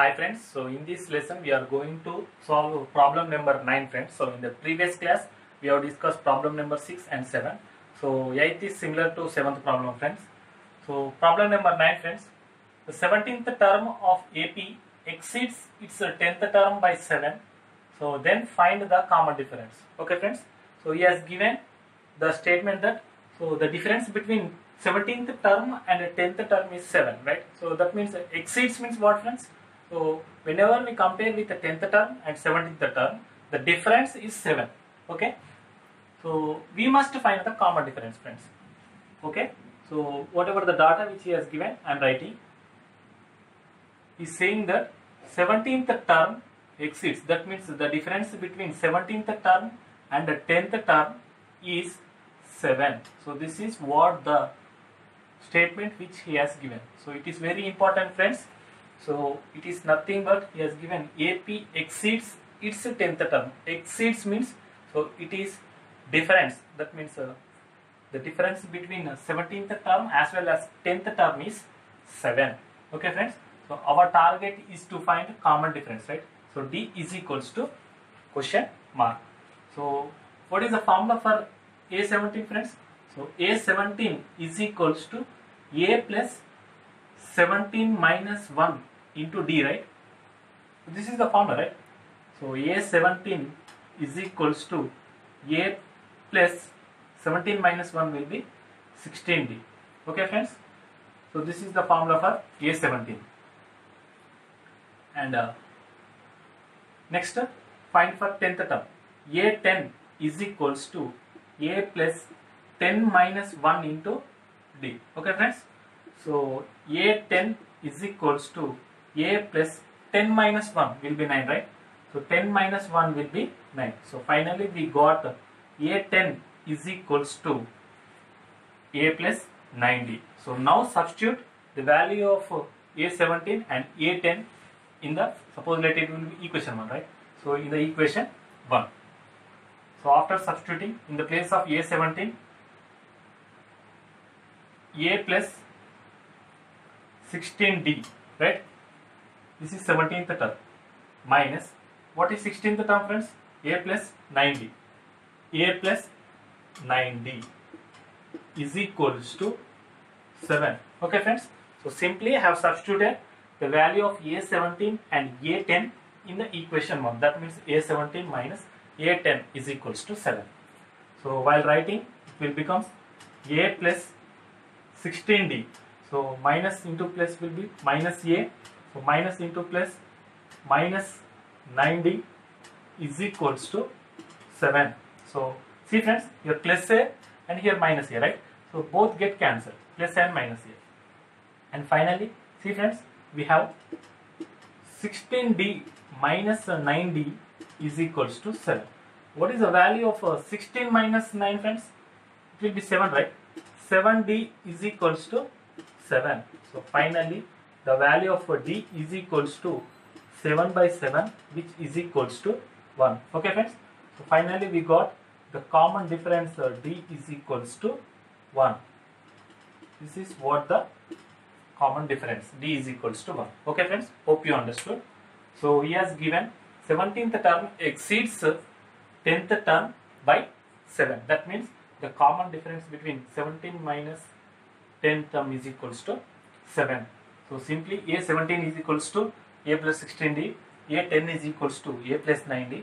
Hi friends, so in this lesson we are going to solve problem number 9 friends. So in the previous class we have discussed problem number 6 and 7. So 8th is similar to 7th problem friends. So problem number 9 friends, the 17th term of AP exceeds its 10th term by 7. So then find the common difference. Okay friends, so he has given the statement that so the difference between 17th term and 10th term is 7 right so that means exceeds means what friends so whenever we compare with the 10th term and 17th term the difference is 7 okay? So we must find the common difference friends okay? So whatever the data which he has given i am writing He is saying that 17th term exceeds. That means the difference between 17th term and the 10th term is 7 so this is what the statement which he has given. So it is very important friends so it is nothing but he has given ap exceeds its 10th term. Exceeds means so it is difference. That means uh, the difference between uh, 17th term as well as 10th term is 7 okay friends? So our target is to find common difference right? So d is equals to question mark. So what is the formula for a17 friends? So a17 is equals to a plus 17 minus 1 into d right? This is the formula right? So a17 is equals to a plus 17 minus 1 will be 16d okay friends? So this is the formula for a17 and uh, next uh, find for 10th term. A10 is equals to a plus 10 minus 1 into d. Okay friends? So a10 is equals to a plus 10 minus 1 will be 9 right? So 10 minus 1 will be 9 so finally we got a10 is equals to a plus 9d so now substitute the value of a17 and a10 in the suppose let it will be equation 1 right? So in the equation 1 so after substituting in the place of a17 a plus 16d right this is 17th term. Minus. What is 16th term friends? A plus 9d a plus 9d is equals to 7 okay friends? So simply I have substituted the value of a17 and a10 in the equation 1 that means a17 minus a10 is equals to 7 so while writing it will becomes a plus 16d so minus into plus will be minus a so minus into plus minus 9d is equals to 7 so see friends here plus a and here minus a right? So both get cancelled plus and minus a. And finally see friends we have 16d minus 9d is equals to 7 what is the value of uh, 16 minus 9 friends? It will be 7 right? 7d is equals to 7 so finally the value of d is equals to 7 by 7 which is equals to 1 okay friends? So finally we got the common difference uh, d is equals to 1 this is what the common difference d is equals to 1 okay friends? Hope you understood. So he has given 17th term exceeds 10th term by 7 that means the common difference between 17 minus 10 term is equals to 7 so simply a17 is equals to a plus 16d a10 is equals to a plus 9d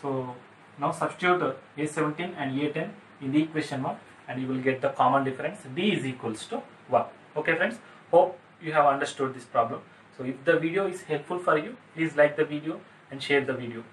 so now substitute a17 and a10 in the equation 1 and you will get the common difference. D is equals to 1 okay friends? Hope you have understood this problem. So if the video is helpful for you please like the video and share the video